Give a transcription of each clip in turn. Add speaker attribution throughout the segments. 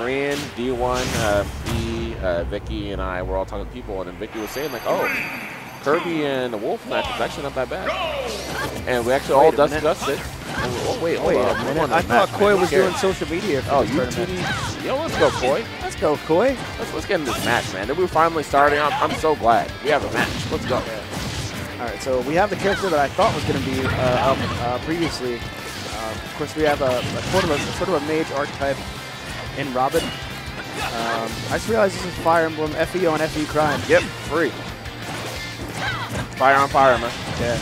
Speaker 1: Korean, D1, uh, B, uh, Vicky, and I were all talking to people, and then Vicky was saying like, oh, Kirby and the Wolf match is actually not that bad. And we actually all
Speaker 2: Wait
Speaker 1: discussed it. Oh, wait, hold
Speaker 2: Wait a minute. I thought
Speaker 1: match,
Speaker 2: Koi was doing social media. For
Speaker 1: Oh, you
Speaker 2: tournament.
Speaker 1: Yo, let's go, Koi.
Speaker 2: Let's go, Koi.
Speaker 1: Let's, let's get in this match, man. Then we're finally starting. I'm, I'm so glad. We have a match. Let's go.
Speaker 2: All right, so we have the character that I thought was going to be uh, up uh, previously. Uh, of course, we have a, a sort of a sort of a mage archetype in Robin. Um, I just realized this is Fire Emblem FE on FE Crime.
Speaker 1: Yep, free. Fire on fire, man.
Speaker 2: Yeah.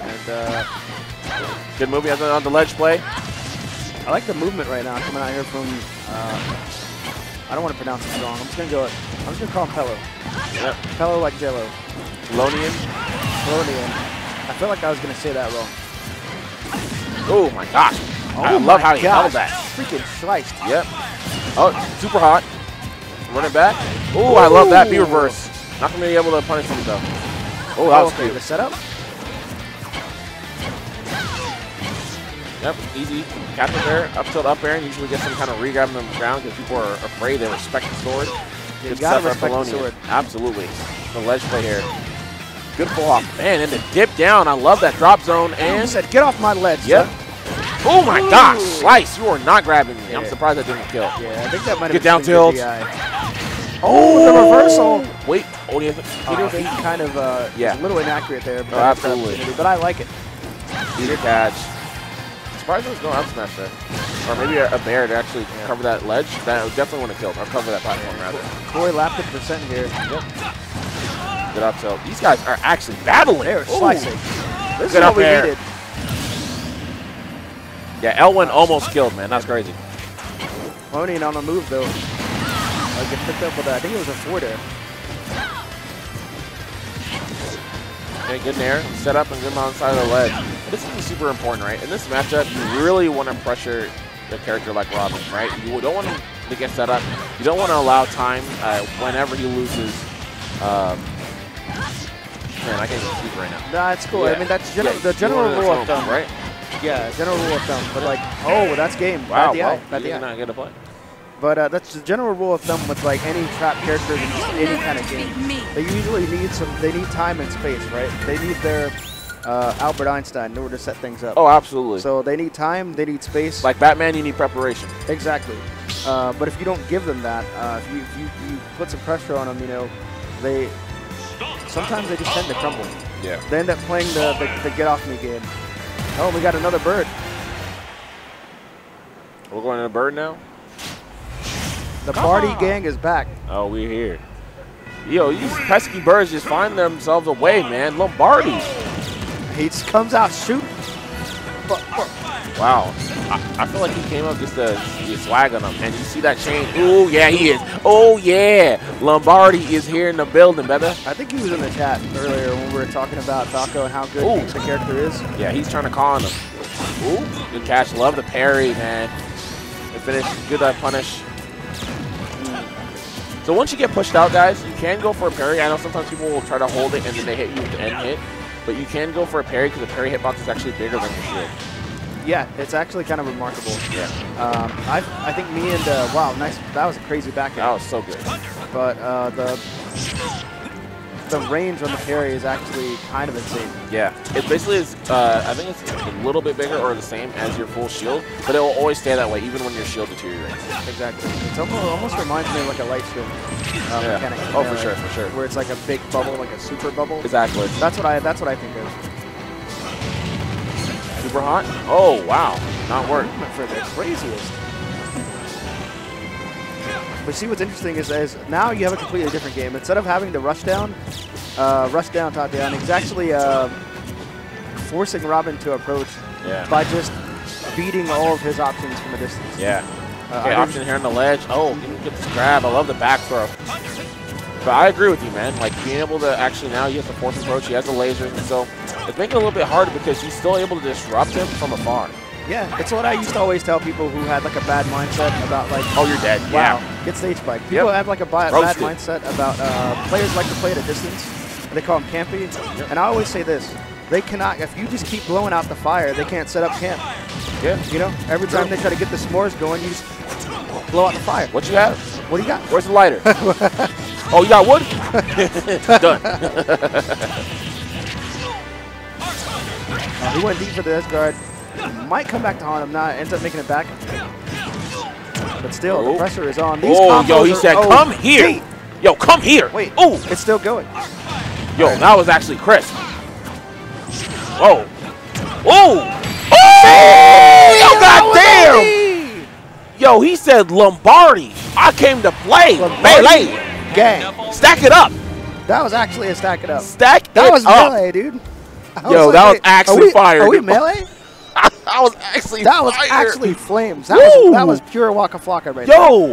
Speaker 2: And uh,
Speaker 1: Good movie on the, on the ledge play.
Speaker 2: I like the movement right now coming out here from. Uh, I don't want to pronounce it wrong. I'm just gonna go. I'm just gonna call him Pello.
Speaker 1: Yep.
Speaker 2: Pello like Jello.
Speaker 1: Lonian.
Speaker 2: Pellonian. I feel like I was gonna say that wrong.
Speaker 1: Oh my gosh. I
Speaker 2: Oh
Speaker 1: love how he held that.
Speaker 2: Freaking sliced.
Speaker 1: Yep. Oh, super hot. Running back. Oh, I love that. B reverse. Not gonna be able to punish him though. Oh, that was
Speaker 2: okay,
Speaker 1: cute.
Speaker 2: the setup.
Speaker 1: Yep, easy. It there. Up tilt, up air, and usually get some kind of re-grab on the ground because people are afraid. They respect the sword.
Speaker 2: You
Speaker 1: Good stuff
Speaker 2: respect the sword.
Speaker 1: Absolutely. The ledge play here. Good pull off. Man, and the dip down. I love that drop zone.
Speaker 2: He
Speaker 1: And
Speaker 2: said, "Get off my ledge."
Speaker 1: Yep.
Speaker 2: son."
Speaker 1: Oh my gosh, slice! You are not grabbing me. I'm surprised I didn't kill.
Speaker 2: Yeah, I think that might have
Speaker 1: Get
Speaker 2: been
Speaker 1: down tilt.
Speaker 2: Oh, the reversal.
Speaker 1: Wait, oh, yeah,
Speaker 2: he kind of uh,
Speaker 1: Yeah.
Speaker 2: a little inaccurate there. but
Speaker 1: Oh, absolutely.
Speaker 2: But I like it.
Speaker 1: Easy catch. Surprised there was no up smash there. Or maybe a, a bear to actually cover that ledge. That would definitely want to kill, or cover that platform rather.
Speaker 2: Corey lapped the percent here. Yep.
Speaker 1: Good up tilt. These guys are actually battling.
Speaker 2: They're slicing. This is
Speaker 1: Good
Speaker 2: what we
Speaker 1: air.
Speaker 2: needed.
Speaker 1: Yeah, Elwin almost killed, man. That's crazy.
Speaker 2: Lonian on the move though. I get picked up with that. I think it was a four there.
Speaker 1: Okay, good nair. Set up and good on the side of the ledge. This is super important, right? In this matchup, you really want to pressure the character like Robin, right? You don't want him to get set up. You don't want to allow time uh, whenever he loses. Um, man, I can't even speak right now.
Speaker 2: Nah, it's cool.
Speaker 1: Yeah.
Speaker 2: I mean, that's gen
Speaker 1: Yeah,
Speaker 2: the general rule of thumb,
Speaker 1: right?
Speaker 2: Yeah, general rule of thumb. But like, oh, that's game.
Speaker 1: Wow,
Speaker 2: Bad DI.
Speaker 1: wow.
Speaker 2: Bad
Speaker 1: He did
Speaker 2: DI.
Speaker 1: not get a play.
Speaker 2: But uh, that's the general rule of thumb with like any trap characters in just any kind of game. They usually need some. They need time and space, right? They need their uh, Albert Einstein in order to set things up.
Speaker 1: Oh, absolutely.
Speaker 2: So they need time. They need space.
Speaker 1: like Batman, you need preparation.
Speaker 2: Exactly. Uh, but if you don't give them that, uh, if, you, if you, you put some pressure on them, you know, they sometimes they just tend to crumble.
Speaker 1: Yeah.
Speaker 2: They end up playing the, the, the get off me game. Oh, we got another bird.
Speaker 1: We're going to the bird now.
Speaker 2: The party gang is back.
Speaker 1: Oh, we're here. Yo, these pesky birds just find themselves a way, man. Lombardi.
Speaker 2: He just comes out shooting.
Speaker 1: Wow. I, I feel like he came up just to get swag on him. And you see that chain? Oh, yeah, he is. Oh, yeah. Lombardi is here in the building, brother.
Speaker 2: I think he was in the chat earlier when we were talking about Falco and how good
Speaker 1: Ooh.
Speaker 2: the character is.
Speaker 1: Yeah, he's trying to call on him. Ooh, good catch. Love the parry, man. Good finish. Good uh, punish. So once you get pushed out, guys, you can go for a parry. I know sometimes people will try to hold it and then they hit you with the end hit. But you can go for a parry because the parry hitbox is actually bigger than the shield.
Speaker 2: Yeah, it's actually kind of remarkable.
Speaker 1: Yeah.
Speaker 2: Um, I, I think me and uh, wow, nice. That was a crazy back
Speaker 1: That was so good.
Speaker 2: but uh, the the range on the parry is actually kind of insane.
Speaker 1: Yeah, it basically is. Uh, I think it's a little bit bigger or the same as your full shield, but it will always stay that way even when your shield deteriorates.
Speaker 2: Exactly. It's almost, almost reminds me of like a light shield uh,
Speaker 1: Yeah.
Speaker 2: mechanic.
Speaker 1: Oh,
Speaker 2: know,
Speaker 1: for sure, for sure.
Speaker 2: Where it's like a big bubble, like a super bubble.
Speaker 1: Exactly.
Speaker 2: That's what I. That's what I think of.
Speaker 1: Super hot. Oh wow, not work.
Speaker 2: For the craziest. But see what's interesting is, is now you have a completely different game. Instead of having to rush down, uh, rush down, top down, he's actually uh, forcing Robin to approach
Speaker 1: Yeah.
Speaker 2: by just beating all of his options from a distance.
Speaker 1: Yeah.
Speaker 2: Uh,
Speaker 1: Okay, option here on the ledge. Oh, get this grab. I love the back throw. But I agree with you, man. Like being able to actually now he has the force approach. He has the laser, and so it's making it a little bit harder because he's still able to disrupt him from afar.
Speaker 2: Yeah, it's what I used to always tell people who had like a bad mindset about like,
Speaker 1: Oh, you're dead.
Speaker 2: wow,
Speaker 1: Yeah.
Speaker 2: get stage spike. People
Speaker 1: Yep.
Speaker 2: have like a bad mindset about uh, players like to play at a distance. And they call them campy. And I always say this: they cannot. If you just keep blowing out the fire, they can't set up camp.
Speaker 1: Yeah.
Speaker 2: You know, every time they try to get the s'mores going, you just blow out the fire.
Speaker 1: What you have?
Speaker 2: What do you got?
Speaker 1: Where's the lighter? oh, you got wood? Done.
Speaker 2: Uh, he went deep for the S guard. Might come back to haunt him. now. ends up making it back. But still,
Speaker 1: Oh.
Speaker 2: the pressure is on. These
Speaker 1: Oh, yo, he said, come here. Yo, come here.
Speaker 2: Wait.
Speaker 1: Ooh.
Speaker 2: It's still going.
Speaker 1: Yo, that was actually Chris. Whoa. Ooh. Oh! Yo, goddamn. Yo, he said Lombardi. I came to play.
Speaker 2: Lombardi.
Speaker 1: Melee.
Speaker 2: Gang.
Speaker 1: Stack it up.
Speaker 2: That was actually a stack it up.
Speaker 1: Stack
Speaker 2: That
Speaker 1: it
Speaker 2: was
Speaker 1: up.
Speaker 2: melee, dude.
Speaker 1: Yo, that was actually
Speaker 2: we,
Speaker 1: fire,
Speaker 2: Are we melee?
Speaker 1: I was actually
Speaker 2: That was
Speaker 1: fire.
Speaker 2: actually flames. That was, that was pure Waka Flocka right there.
Speaker 1: Yo.